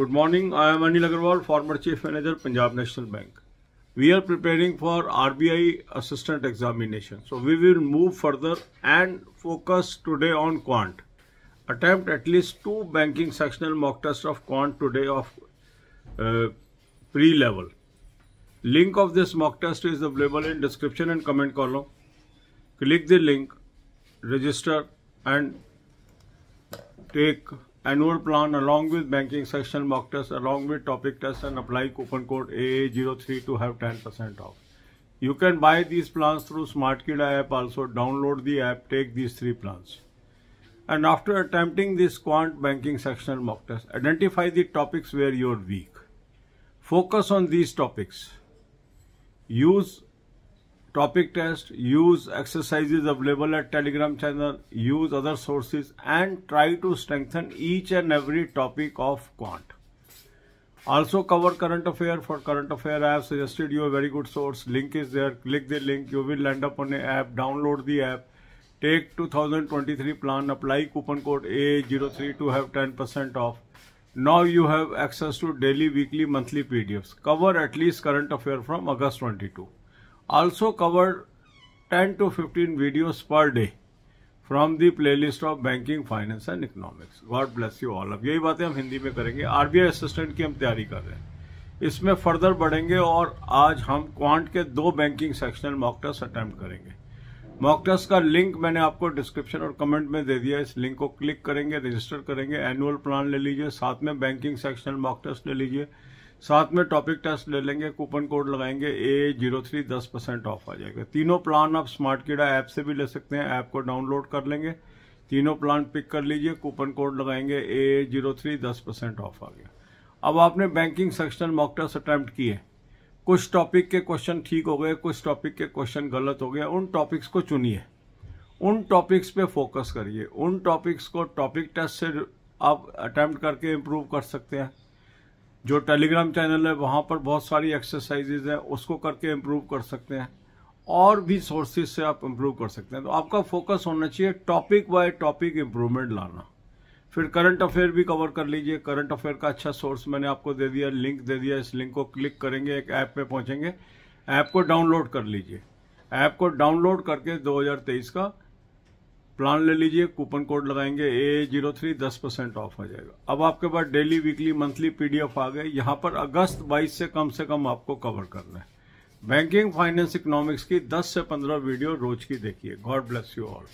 Good morning. I am Anil Agarwal, former Chief Manager, Punjab National Bank. We are preparing for RBI Assistant Examination. So we will move further and focus today on Quant. Attempt at least two banking sectional mock tests of Quant today of uh, pre-level. Link of this mock test is available in description and comment column. Click the link, register and take annual plan along with banking section mock test along with topic test and apply coupon code AA03 to have 10% off. You can buy these plans through SmartKida app also download the app take these three plans. And after attempting this quant banking sectional mock test identify the topics where you're weak. Focus on these topics. Use topic test, use exercises available at Telegram channel, use other sources and try to strengthen each and every topic of quant. Also cover current affair. For current affair, I have suggested you a very good source. Link is there. Click the link. You will land up on a app. Download the app. Take 2023 plan. Apply coupon code A03 to have 10% off. Now you have access to daily, weekly, monthly PDFs. Cover at least current affair from August 22 also covered 10 to 15 videos per day from the playlist of banking finance and economics God bless you all अब यही बातें हम हिंदी में करेंगे। RBI assistant की हम तैयारी कर रहे हैं। इसमें फर्दर बढ़ेंगे और आज हम क्वांट के दो banking sectional mock test attempt करेंगे। मॉक टेस्ट का लिंक मैंने आपको डिस्क्रिप्शन और कमेंट में दे दिया इस लिंक को क्लिक करेंगे रजिस्टर करेंगे एनुअल प्लान ले लीजिए, साथ में बैंकिंग सेक्शनल मॉक टेस्ट ले लीजिए। साथ में टॉपिक टेस्ट ले लेंगे कूपन कोड लगाएँगे ए ज़ीरो थ्री दस परसेंट ऑफ़ आ जाएगा। तीनों प्लान आप स्मार्ट कीड़ा ऐप से भी ले सकते हैं ऐप को डाउनलोड कर लेंगे। तीनों प्लान पिक कर लीजिए कूपन कोड लगाएँगे ए ज़ीरो थ्री दस परसेंट ऑफ़ आ गया। अब आपने banking sectional mock test attempt किए। कुछ टॉपिक के क्वेश्चन ठीक हो गए, कुछ टॉपिक के क्वेश्चन गलत हो गए, उन टॉपिक्स को चुनिए। उन टॉपिक्स पे फोकस करिए। उन टॉपिक्स को टॉपिक टेस्ट से आप अटैम्प्ट करके इम्प्रूव कर सकते हैं। जो टेलीग्राम चैनल है, वहाँ पर बहुत सारी एक्सरसाइजेज है, उसको करके इम्प्रूव कर सकते हैं। और भी सोर्सेज से आप इम्प्रूव कर सकते हैं। तो आपका फोकस होना चाहिए टॉपिक बाय टॉपिक इम्प्रूवमेंट लाना। फिर करंट अफेयर भी कवर कर लीजिए। करंट अफेयर का अच्छा सोर्स मैंने आपको दे दिया लिंक दे दिया। इस लिंक को क्लिक करेंगे, एक ऐप पे पहुँचेंगे। ऐप को डाउनलोड कर लीजिए। ऐप को डाउनलोड करके 2023 का प्लान ले लीजिए, कूपन कोड लगाएँगे ए ज़ीरो थ्री दस परसेंट ऑफ़ हो जाएगा। अब आपके पास डेली, वीकली, मंथली पीडीएफ आ गए। यहाँ पर अगस्त 22 से कम से कम आपको कवर करना है। बैंकिंग, फाइनेंस, इकोनॉमिक्स की 10 से 15 वीडियो रोज की देखिए। God bless you all.